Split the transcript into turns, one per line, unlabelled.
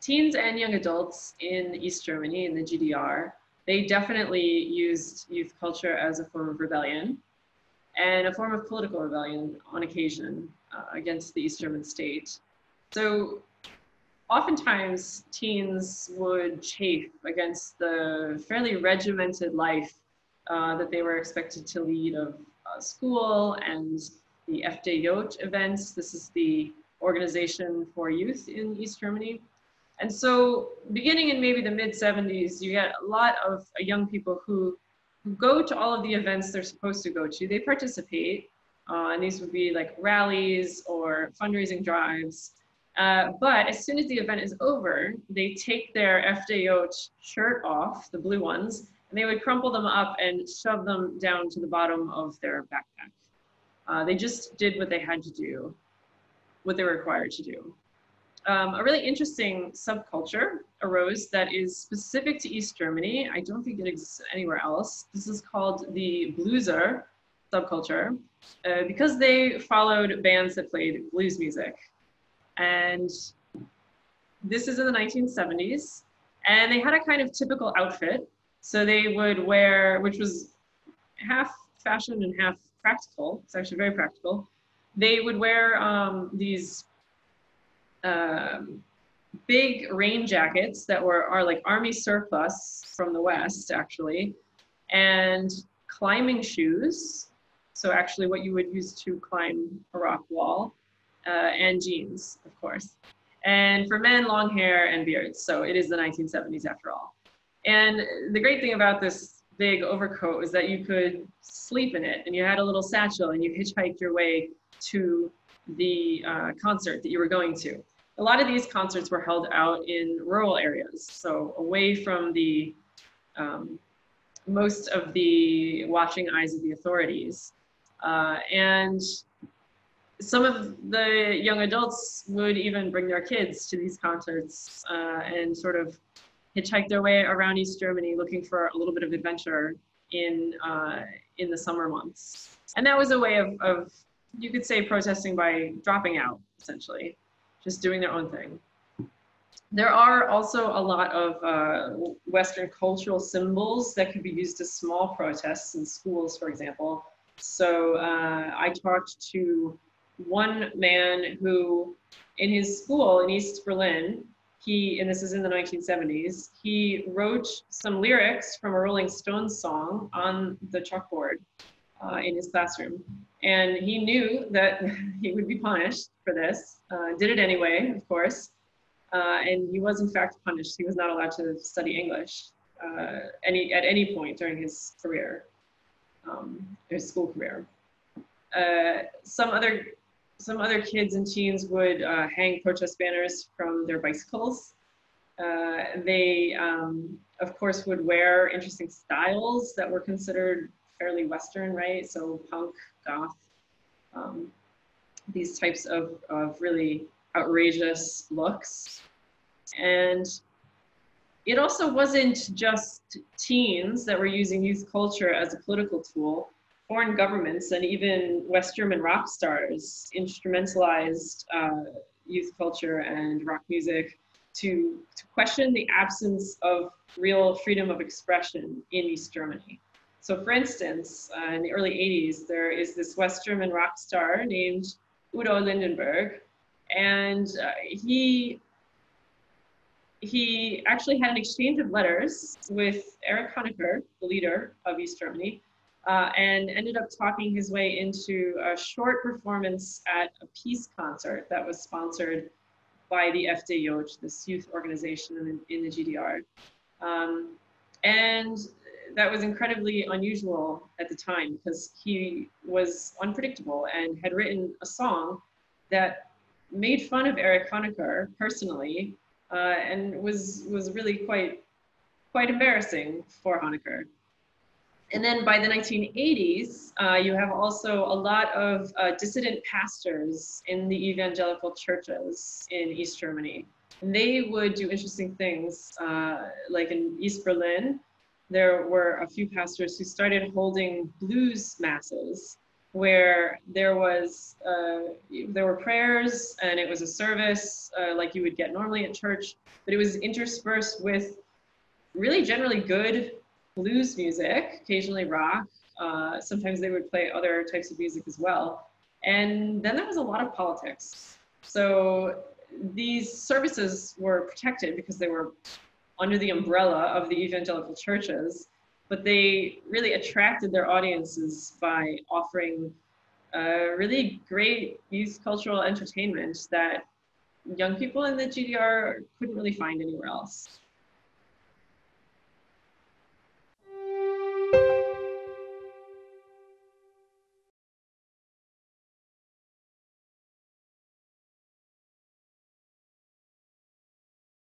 teens and young adults in East Germany, in the GDR, they definitely used youth culture as a form of rebellion and a form of political rebellion on occasion uh, against the East German state. So oftentimes teens would chafe against the fairly regimented life uh, that they were expected to lead of uh, school and the FDJ events. This is the organization for youth in East Germany. And so beginning in maybe the mid 70s, you get a lot of young people who, who go to all of the events they're supposed to go to. They participate, uh, and these would be like rallies or fundraising drives. Uh, but as soon as the event is over, they take their FDJ shirt off, the blue ones, and they would crumple them up and shove them down to the bottom of their backpack. Uh, they just did what they had to do, what they were required to do um, a really interesting subculture arose that is specific to East Germany. I don't think it exists anywhere else. This is called the blueser subculture uh, because they followed bands that played blues music. And this is in the 1970s. And they had a kind of typical outfit. So they would wear, which was half fashion and half practical. It's actually very practical. They would wear um, these um, big rain jackets that were are like army surplus from the west actually and climbing shoes. So actually what you would use to climb a rock wall uh, and jeans of course. And for men long hair and beards. So it is the 1970s after all. And the great thing about this big overcoat was that you could sleep in it and you had a little satchel and you hitchhiked your way to the uh, concert that you were going to. A lot of these concerts were held out in rural areas, so away from the um, most of the watching eyes of the authorities. Uh, and some of the young adults would even bring their kids to these concerts uh, and sort of hitchhike their way around East Germany looking for a little bit of adventure in uh, in the summer months. And that was a way of, of you could say protesting by dropping out, essentially, just doing their own thing. There are also a lot of uh, Western cultural symbols that could be used as small protests in schools, for example. So uh, I talked to one man who, in his school in East Berlin, he, and this is in the 1970s, he wrote some lyrics from a Rolling Stones song on the chalkboard uh, in his classroom. And he knew that he would be punished for this, uh, did it anyway, of course. Uh, and he was in fact punished. He was not allowed to study English uh, any, at any point during his career, um, his school career. Uh, some other some other kids and teens would uh, hang protest banners from their bicycles. They, um, of course, would wear interesting styles that were considered fairly Western, right? So punk, goth, um, these types of, of really outrageous looks. And it also wasn't just teens that were using youth culture as a political tool. Foreign governments and even West German rock stars instrumentalized uh, youth culture and rock music to, to question the absence of real freedom of expression in East Germany. So for instance, uh, in the early 80s, there is this West German rock star named Udo Lindenberg, and uh, he he actually had an exchange of letters with Erich Honecker, the leader of East Germany, uh, and ended up talking his way into a short performance at a peace concert that was sponsored by the FDJ, this youth organization in, in the GDR. Um, and that was incredibly unusual at the time because he was unpredictable and had written a song that made fun of Eric Honecker personally uh, and was was really quite quite embarrassing for Honecker. And then by the 1980s, uh, you have also a lot of uh, dissident pastors in the evangelical churches in East Germany. And they would do interesting things, uh, like in East Berlin, there were a few pastors who started holding blues masses where there was uh, there were prayers and it was a service uh, like you would get normally at church, but it was interspersed with really generally good blues music, occasionally rock. Uh, sometimes they would play other types of music as well. And then there was a lot of politics. So these services were protected because they were under the umbrella of the evangelical churches but they really attracted their audiences by offering uh, really great youth cultural entertainment that young people in the GDR couldn't really find anywhere else.